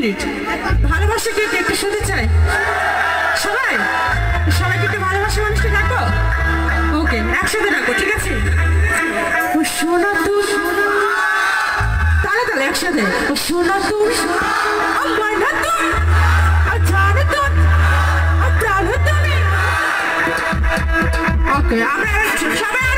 Minute. ভালোবাসা কি একটু শুনতে চাই? সবাই? সবাইকে একটু ভালোবাসা মানুষকে ডাকো? ওকে, একসাথে ডাকো, ঠিক আছে? ও শোনা তুই তাহলে তাহলে একসাথে। ও শোনা তুই আমার না তুই আর জানে তুই আর প্রাণ তুমি ওকে, আমরা সবাই